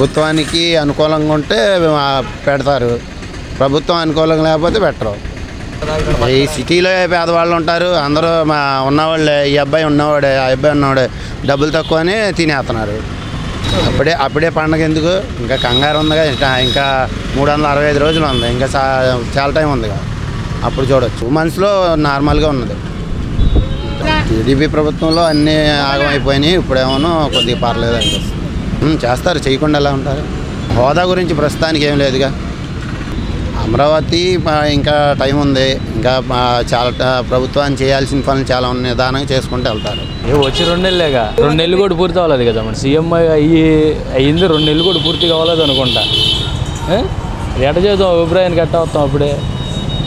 ప్రభుత్వానికి అనుకూలంగా ఉంటే పెడతారు. ప్రభుత్వం అనుకూలంగా లేకపోతే పెట్టరు. ఈ సిటీలో పేదవాళ్ళు ఉంటారు? అందరూ మా ఉన్నవాళ్ళే ఈ అబ్బాయి ఉన్నవాడే ఆ అబ్బాయి ఉన్నవాడే డబ్బులు తక్కువ అని తినేస్తున్నారు అప్పుడే అప్పుడే పండగ ఎందుకు? ఇంకా కంగారు ఉందిగా. ఇంకా ఇంకా మూడు వందల అరవై ఐదు రోజులు ఉంది. ఇంకా చాలా టైం ఉందిగా. అప్పుడు చూడొచ్చు. మనసులో నార్మల్గా ఉన్నది. టీడీపీ ప్రభుత్వంలో అన్నీ ఆగమైపోయినాయి. ఇప్పుడేమో కొద్దిగా పర్లేదు అనిపిస్తుంది చేస్తారు చేయకుండా ఎలా ఉంటారు? హోదా గురించి ప్రస్తుతానికి ఏం లేదుగా. అమరావతి ఇంకా టైం ఉంది. ఇంకా చాలా ప్రభుత్వాన్ని చేయాల్సిన పనులు చాలా ఉన్నాయి. నిదానంగా చేసుకుంటూ వెళ్తారు. ఏ వచ్చి రెండు నెలలేగా? రెండు నెలలు కూడా పూర్తి అవ్వలేదు కదా మన సీఎం అయ్యి అయ్యింది రెండు నెలలు కూడా పూర్తి కావలేదు అనుకుంటా. ఏ? ఎట చేద్దాం? అభిప్రాయానికి ఎట్ట వస్తాం అప్పుడే.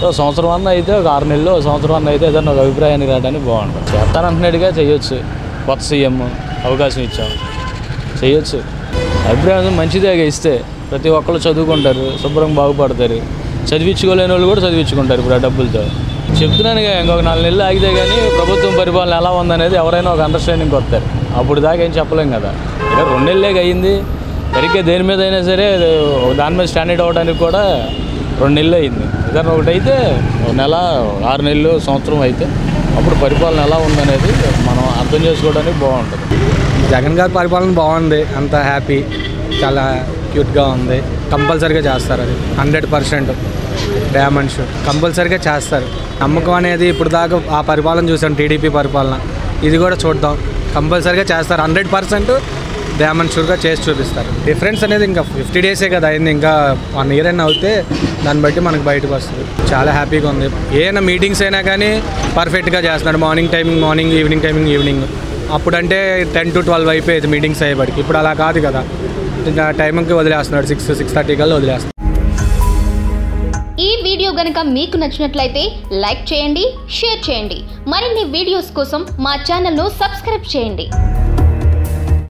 ఓ సంవత్సరం అన్న అయితే ఒక ఆరు నెలలు సంవత్సరం అన్న అయితే ఏదైనా ఒక అభిప్రాయానికి రావడానికి బాగుంటుంది. చేస్తానంటున్నాడుగా చేయొచ్చు. కొత్త సీఎం అవకాశం ఇచ్చాము చేయొచ్చు. అభిప్రాయం మంచిదేగా ఇస్తే. ప్రతి ఒక్కళ్ళు చదువుకుంటారు శుభ్రంగా బాగుపడతారు. చదివించుకోలేని వాళ్ళు కూడా చదివించుకుంటారు ఇప్పుడు ఆ డబ్బులతో. చెప్తున్నానుగా ఇంకొక నాలుగు నెలలు ఆగితే కానీ ప్రభుత్వం పరిపాలన ఎలా ఉందనేది ఎవరైనా ఒక అండర్స్టాండింగ్కి వస్తారు. అప్పుడు దాకా ఏం చెప్పలేం కదా. ఇక రెండు నెలలేగా అయింది. సరిగ్గా దేని మీద అయినా సరే దాని మీద స్టాండర్డ్ అవ్వడానికి కూడా రెండు నెలలు అయింది. ఏదైనా ఒకటి అయితే ఒక నెల ఆరు నెలలు సంవత్సరం అయితే అప్పుడు పరిపాలన ఎలా ఉందనేది మనం అర్థం చేసుకోవడానికి బాగుంటుంది. జగన్ గారి పరిపాలన బాగుంది. అంత హ్యాపీ చాలా క్యూట్గా ఉంది. కంపల్సరీగా చేస్తారు అది. Hundred percent. డైమండ్స్ కంపల్సరీగా చేస్తారు. నమ్మకం అనేది ఇప్పుడు దాకా ఆ పరిపాలన చూసాం టీడీపీ పరిపాలన. ఇది కూడా చూద్దాం. కంపల్సరీగా చేస్తారు. హండ్రెడ్ పర్సెంట్ డైమండ్ షూర్గా చేసి చూపిస్తారు. డిఫరెన్స్ అనేది ఇంకా ఫిఫ్టీ డేసే కదా అయింది. ఇంకా వన్ ఇయర్ అయినా అవుతే దాన్ని బట్టి మనకు బయటకు వస్తుంది. చాలా హ్యాపీగా ఉంది. ఏమైనా మీటింగ్స్ అయినా కానీ పర్ఫెక్ట్గా చేస్తున్నాడు morning timing morning evening timing evening. అప్పుడంటే టెన్ టు ట్వెల్వ్ అయిపోయేది మీటింగ్స్ అయ్యేపటికి ఇప్పుడు అలా కాదు కదా. టైంకి వదిలేస్తున్నాడు సిక్స్ సిక్స్ థర్టీ కల్లా వదిలేస్తున్నాడు ఈ వీడియో గనక మీకు నచ్చినట్లయితే లైక్ చేయండి షేర్ చేయండి. మరిన్ని వీడియోస్ కోసం మా ఛానల్ను సబ్స్క్రైబ్ చేయండి.